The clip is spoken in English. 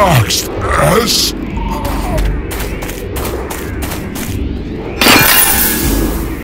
asked us?